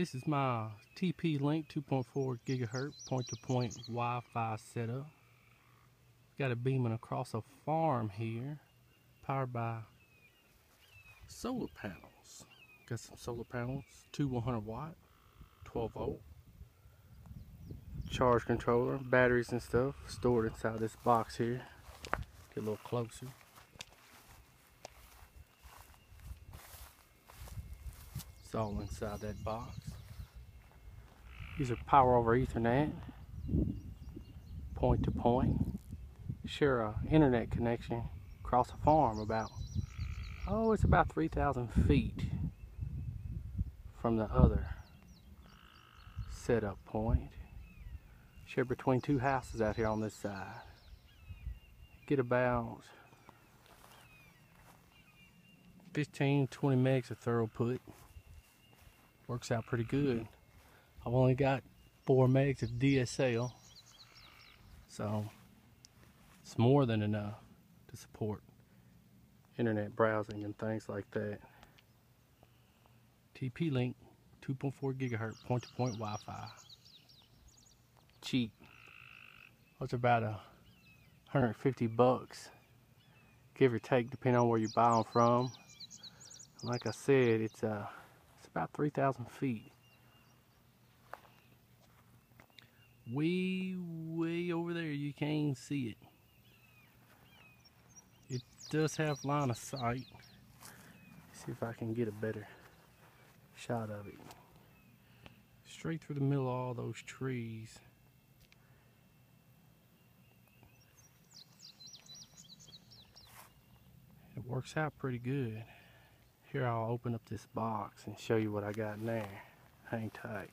This is my TP-Link 2.4 gigahertz point-to-point Wi-Fi setup. Got it beaming across a farm here, powered by solar panels. Got some solar panels, two 100 watt, 12 volt, charge controller, batteries and stuff stored inside this box here. Get a little closer. It's all inside that box. These are power over Ethernet, point to point. Share a internet connection across a farm about, oh, it's about 3,000 feet from the other setup point. Share between two houses out here on this side. Get about 15, 20 megs of throughput works out pretty good. I've only got four megs of DSL, so it's more than enough to support internet browsing and things like that. TP-Link 2.4 gigahertz point-to-point Wi-Fi. Cheap. It's about a 150 bucks, give or take, depending on where you buy them from. Like I said, it's uh, about 3,000 feet. Way, way over there, you can't see it. It does have line of sight. See if I can get a better shot of it. Straight through the middle of all those trees. It works out pretty good. Here I'll open up this box and show you what I got in there. Hang tight.